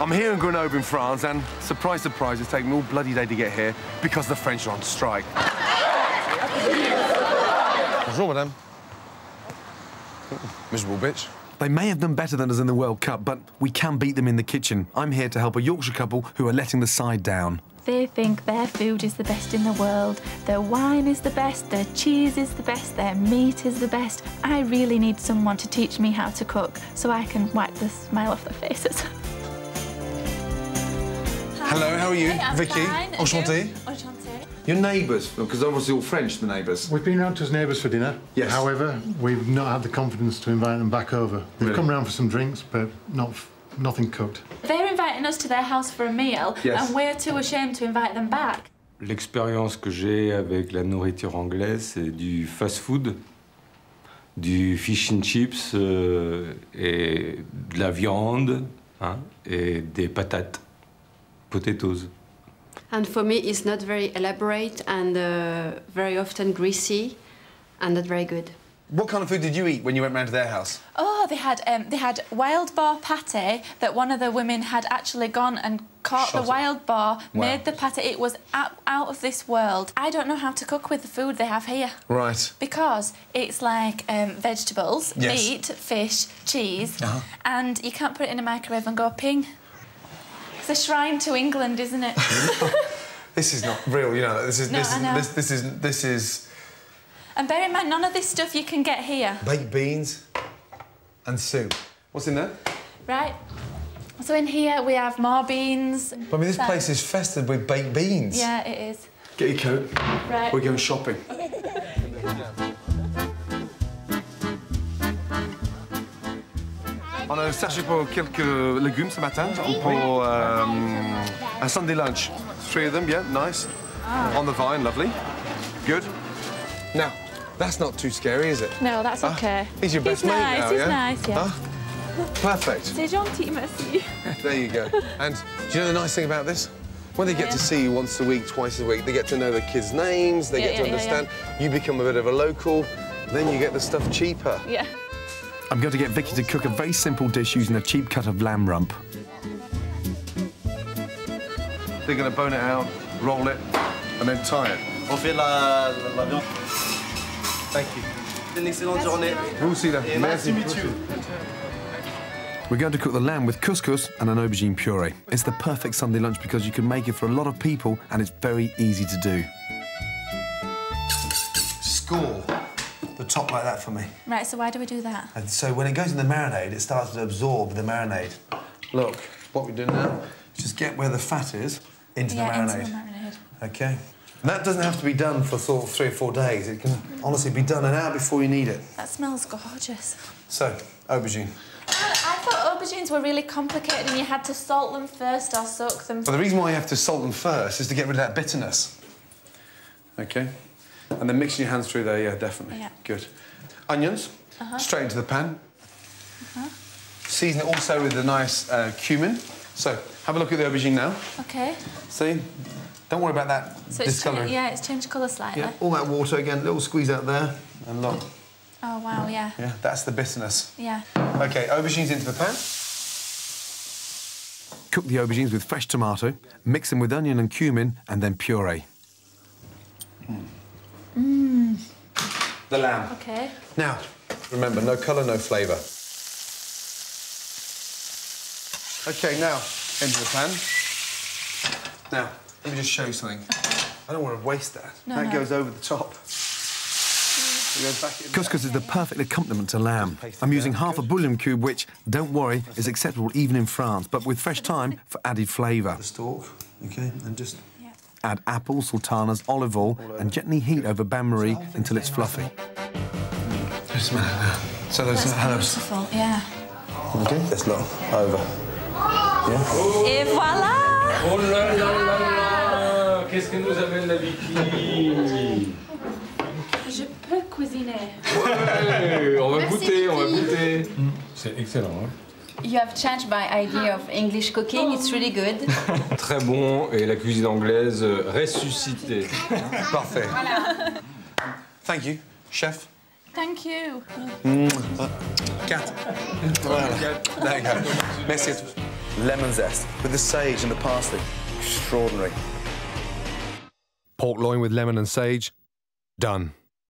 I'm here in Grenoble in France, and surprise, surprise, it's taken me all bloody day to get here because the French are on strike. Bonjour, madame. Miserable bitch. They may have done better than us in the World Cup, but we can beat them in the kitchen. I'm here to help a Yorkshire couple who are letting the side down. They think their food is the best in the world, their wine is the best, their cheese is the best, their meat is the best. I really need someone to teach me how to cook so I can wipe the smile off their faces. Hello, how are you? Hey, I'm Vicky? fine. Enchanté. you? Enchanté. Your neighbours, because obviously all French, the neighbours. We've been out as neighbours for dinner. Yes. However, we've not had the confidence to invite them back over. They've Really? come round for some drinks, but not nothing cooked. They're inviting us to their house for a meal, Yes. and we're too ashamed to invite them back. L'expérience que j'ai avec la nourriture anglaise, c'est du fast-food, du fish and chips euh, et de la viande hein, et des patates, potatoes. And for me, it's not very elaborate and uh, very often greasy and not very good. What kind of food did you eat when you went round to their house? Oh, they had um, they had wild boar pate that one of the women had actually gone and caught Shot the it. wild boar, Wow. made the pate. It was out, out of this world. I don't know how to cook with the food they have here. Right. Because it's like um, vegetables, Yes. meat, fish, cheese, Uh-huh. and you can't put it in a microwave and go ping. It's a shrine to England, isn't it? This is not real, you know. This is No, this I is this this is this is and bear in mind, none of this stuff you can get here, baked beans and soup. What's in there? right? So in here we have more beans. I mean, this So- place is festive with baked beans. Yeah, it is. Get your coat. Right. We're going shopping. On a cherché pour quelques légumes ce matin pour euh, un Sunday lunch. Three of them, yeah, nice. On the vine, lovely. Good. Now, that's not too scary, is it? No, that's Ah, okay. he's your best he's mate nice, now, he's yeah? nice, yeah. Huh? Perfect. C'est gentil, merci. There you go. And do you know the nice thing about this? When they get to see you once a week, twice a week, they get to know the kids' names, they Yeah, get to yeah, yeah, understand. You become a bit of a local, then you get the stuff cheaper. Yeah. I'm going to get Vicky to cook a very simple dish using a cheap cut of lamb rump. They're going to bone it out, roll it, and then tie it. On fait la, la, la viande. Thank you. Une excellente journée. Vous aussi, là. Et nice to meet you. We're going to cook the lamb with couscous and an aubergine puree. It's the perfect Sunday lunch because you can make it for a lot of people and it's very easy to do. Score the top like that for me. Right, so why do we do that? And so when it goes in the marinade, it starts to absorb the marinade. Look, what we're doing now. Just get where the fat is into yeah, the marinade. into the marinade. Okay. And that doesn't have to be done for sort of three or four days. It can honestly be done an hour before you need it. That smells gorgeous. So, aubergine. I thought aubergines were really complicated and you had to salt them first or soak them. Well, the reason why you have to salt them first is to get rid of that bitterness. Okay? And then mixing your hands through there, yeah, definitely. Yeah. Good. Onions, straight into the pan. Season it also with a nice uh, cumin. So, have a look at the aubergine now. Okay. See? Don't worry about that So it's discolouring. yeah, it's changed colour slightly. Yeah, all that water again, little squeeze out there, and look. Oh wow, yeah. Yeah, that's the bitterness. Yeah. Okay, aubergines into the pan. Cook the aubergines with fresh tomato, mix them with onion and cumin, and then puree. Mm. The lamb. Okay. Now, remember, no colour, no flavour. Okay, now, into the pan. Now, let me just show you something. I don't want to waste that. No, that no. goes over the top. It goes back in. Couscous is the perfect accompaniment to lamb. I'm using half a bouillon cube, which, don't worry, is acceptable even in France, but with fresh thyme for added flavour. The stalk, okay, and just Add apple, sultanas, olive oil, and gently heat over bain-marie until it's fluffy. Just smell it now. So those That's herbs. beautiful, yeah. Okay, that's not over. Yeah. Et voilà Oh là là là là Qu'est-ce que nous amène la Vicky Je peux cuisiner. Ouais, On va Merci, goûter, on va Vicky. goûter. C'est excellent. hein. You have changed my idea of English cooking. It's really good. Très bon et la cuisine anglaise euh, ressuscitée. Parfait. Thank you, chef. Thank you. Mm. Cat. Voilà. There you go. Merci à tous. lemon zest with the sage and the parsley. Extraordinary. Pork loin with lemon and sage, done.